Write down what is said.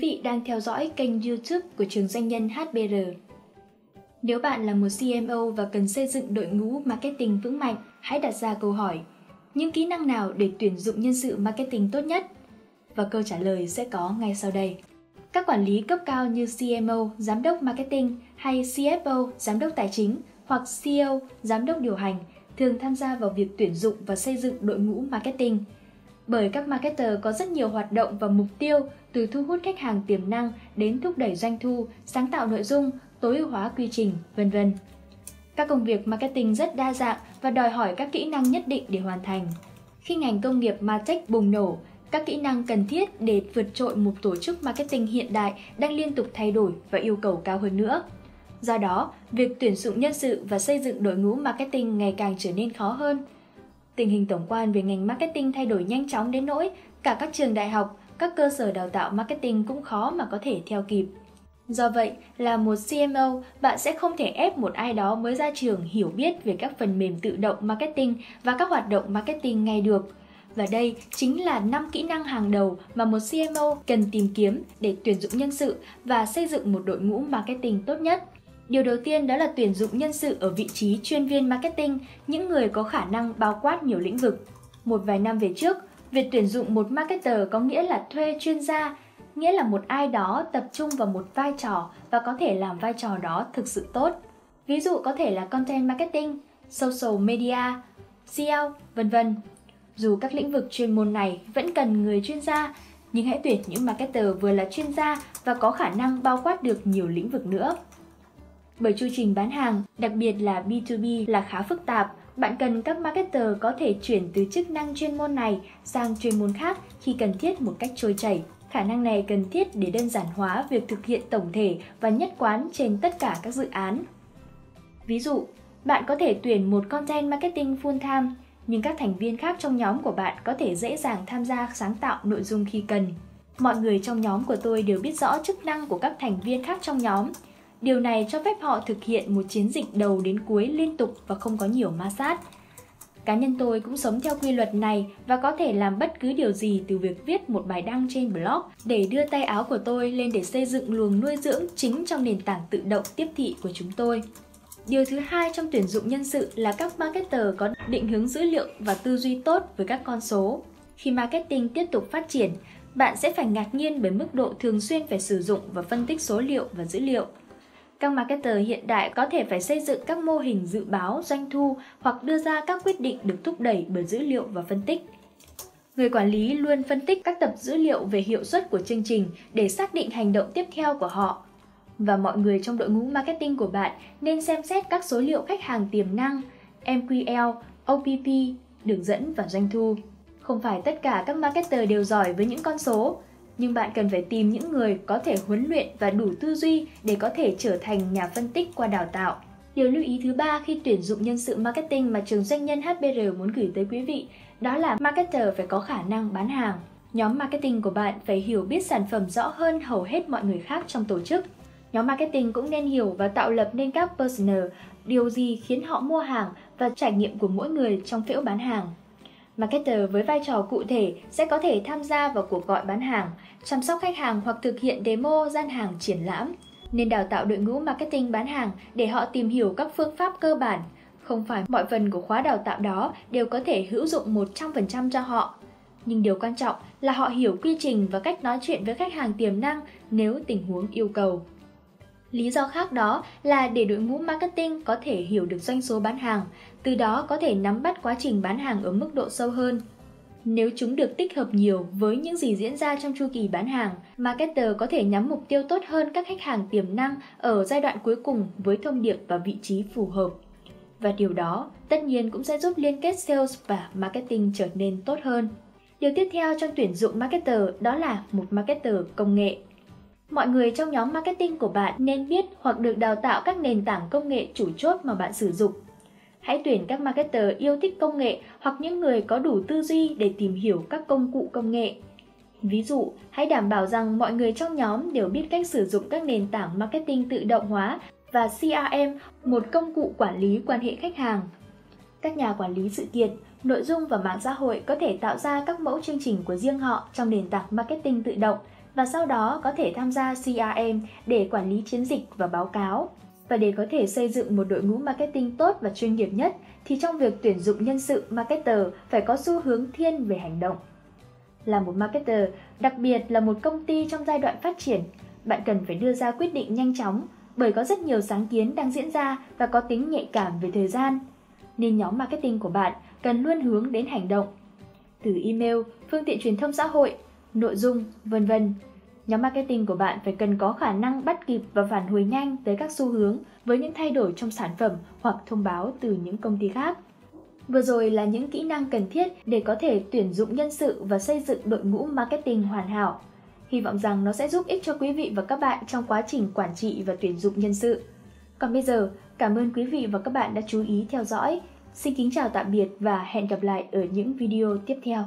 vị đang theo dõi kênh YouTube của trường doanh nhân HBR. Nếu bạn là một CMO và cần xây dựng đội ngũ marketing vững mạnh, hãy đặt ra câu hỏi: những kỹ năng nào để tuyển dụng nhân sự marketing tốt nhất? Và câu trả lời sẽ có ngay sau đây. Các quản lý cấp cao như CMO, giám đốc marketing hay CFO, giám đốc tài chính hoặc CEO, giám đốc điều hành thường tham gia vào việc tuyển dụng và xây dựng đội ngũ marketing. Bởi các marketer có rất nhiều hoạt động và mục tiêu từ thu hút khách hàng tiềm năng đến thúc đẩy doanh thu, sáng tạo nội dung, tối ưu hóa quy trình, vân vân. Các công việc marketing rất đa dạng và đòi hỏi các kỹ năng nhất định để hoàn thành. Khi ngành công nghiệp martech bùng nổ, các kỹ năng cần thiết để vượt trội một tổ chức marketing hiện đại đang liên tục thay đổi và yêu cầu cao hơn nữa. Do đó, việc tuyển dụng nhân sự và xây dựng đội ngũ marketing ngày càng trở nên khó hơn. Tình hình tổng quan về ngành marketing thay đổi nhanh chóng đến nỗi cả các trường đại học, các cơ sở đào tạo marketing cũng khó mà có thể theo kịp. Do vậy, là một CMO, bạn sẽ không thể ép một ai đó mới ra trường hiểu biết về các phần mềm tự động marketing và các hoạt động marketing ngay được. Và đây chính là 5 kỹ năng hàng đầu mà một CMO cần tìm kiếm để tuyển dụng nhân sự và xây dựng một đội ngũ marketing tốt nhất. Điều đầu tiên đó là tuyển dụng nhân sự ở vị trí chuyên viên marketing, những người có khả năng bao quát nhiều lĩnh vực. Một vài năm về trước, việc tuyển dụng một marketer có nghĩa là thuê chuyên gia, nghĩa là một ai đó tập trung vào một vai trò và có thể làm vai trò đó thực sự tốt. Ví dụ có thể là content marketing, social media, SEO, vân vân. Dù các lĩnh vực chuyên môn này vẫn cần người chuyên gia, nhưng hãy tuyển những marketer vừa là chuyên gia và có khả năng bao quát được nhiều lĩnh vực nữa. Bởi chu trình bán hàng, đặc biệt là B2B là khá phức tạp, bạn cần các marketer có thể chuyển từ chức năng chuyên môn này sang chuyên môn khác khi cần thiết một cách trôi chảy. Khả năng này cần thiết để đơn giản hóa việc thực hiện tổng thể và nhất quán trên tất cả các dự án. Ví dụ, bạn có thể tuyển một content marketing full time, nhưng các thành viên khác trong nhóm của bạn có thể dễ dàng tham gia sáng tạo nội dung khi cần. Mọi người trong nhóm của tôi đều biết rõ chức năng của các thành viên khác trong nhóm, Điều này cho phép họ thực hiện một chiến dịch đầu đến cuối liên tục và không có nhiều ma sát. Cá nhân tôi cũng sống theo quy luật này và có thể làm bất cứ điều gì từ việc viết một bài đăng trên blog để đưa tay áo của tôi lên để xây dựng luồng nuôi dưỡng chính trong nền tảng tự động tiếp thị của chúng tôi. Điều thứ hai trong tuyển dụng nhân sự là các marketer có định hướng dữ liệu và tư duy tốt với các con số. Khi marketing tiếp tục phát triển, bạn sẽ phải ngạc nhiên bởi mức độ thường xuyên phải sử dụng và phân tích số liệu và dữ liệu. Các marketer hiện đại có thể phải xây dựng các mô hình dự báo doanh thu hoặc đưa ra các quyết định được thúc đẩy bởi dữ liệu và phân tích. Người quản lý luôn phân tích các tập dữ liệu về hiệu suất của chương trình để xác định hành động tiếp theo của họ. Và mọi người trong đội ngũ marketing của bạn nên xem xét các số liệu khách hàng tiềm năng, MQL, OPP, đường dẫn và doanh thu. Không phải tất cả các marketer đều giỏi với những con số, nhưng bạn cần phải tìm những người có thể huấn luyện và đủ tư duy để có thể trở thành nhà phân tích qua đào tạo. Điều lưu ý thứ ba khi tuyển dụng nhân sự marketing mà trường doanh nhân HBR muốn gửi tới quý vị đó là marketer phải có khả năng bán hàng. Nhóm marketing của bạn phải hiểu biết sản phẩm rõ hơn hầu hết mọi người khác trong tổ chức. Nhóm marketing cũng nên hiểu và tạo lập nên các personal, điều gì khiến họ mua hàng và trải nghiệm của mỗi người trong phễu bán hàng. Marketer với vai trò cụ thể sẽ có thể tham gia vào cuộc gọi bán hàng, chăm sóc khách hàng hoặc thực hiện demo gian hàng triển lãm. Nên đào tạo đội ngũ marketing bán hàng để họ tìm hiểu các phương pháp cơ bản. Không phải mọi phần của khóa đào tạo đó đều có thể hữu dụng 100% cho họ. Nhưng điều quan trọng là họ hiểu quy trình và cách nói chuyện với khách hàng tiềm năng nếu tình huống yêu cầu. Lý do khác đó là để đội ngũ marketing có thể hiểu được doanh số bán hàng, từ đó có thể nắm bắt quá trình bán hàng ở mức độ sâu hơn. Nếu chúng được tích hợp nhiều với những gì diễn ra trong chu kỳ bán hàng, marketer có thể nhắm mục tiêu tốt hơn các khách hàng tiềm năng ở giai đoạn cuối cùng với thông điệp và vị trí phù hợp. Và điều đó tất nhiên cũng sẽ giúp liên kết sales và marketing trở nên tốt hơn. Điều tiếp theo trong tuyển dụng marketer đó là một marketer công nghệ. Mọi người trong nhóm marketing của bạn nên biết hoặc được đào tạo các nền tảng công nghệ chủ chốt mà bạn sử dụng. Hãy tuyển các marketer yêu thích công nghệ hoặc những người có đủ tư duy để tìm hiểu các công cụ công nghệ. Ví dụ, hãy đảm bảo rằng mọi người trong nhóm đều biết cách sử dụng các nền tảng marketing tự động hóa và CRM, một công cụ quản lý quan hệ khách hàng. Các nhà quản lý sự kiện, nội dung và mạng xã hội có thể tạo ra các mẫu chương trình của riêng họ trong nền tảng marketing tự động – và sau đó có thể tham gia CRM để quản lý chiến dịch và báo cáo. Và để có thể xây dựng một đội ngũ marketing tốt và chuyên nghiệp nhất thì trong việc tuyển dụng nhân sự marketer phải có xu hướng thiên về hành động. Là một marketer, đặc biệt là một công ty trong giai đoạn phát triển, bạn cần phải đưa ra quyết định nhanh chóng bởi có rất nhiều sáng kiến đang diễn ra và có tính nhạy cảm về thời gian. Nên nhóm marketing của bạn cần luôn hướng đến hành động. Từ email, phương tiện truyền thông xã hội, nội dung, vân vân. Nhóm marketing của bạn phải cần có khả năng bắt kịp và phản hồi nhanh tới các xu hướng với những thay đổi trong sản phẩm hoặc thông báo từ những công ty khác. Vừa rồi là những kỹ năng cần thiết để có thể tuyển dụng nhân sự và xây dựng đội ngũ marketing hoàn hảo. Hy vọng rằng nó sẽ giúp ích cho quý vị và các bạn trong quá trình quản trị và tuyển dụng nhân sự. Còn bây giờ, cảm ơn quý vị và các bạn đã chú ý theo dõi. Xin kính chào tạm biệt và hẹn gặp lại ở những video tiếp theo.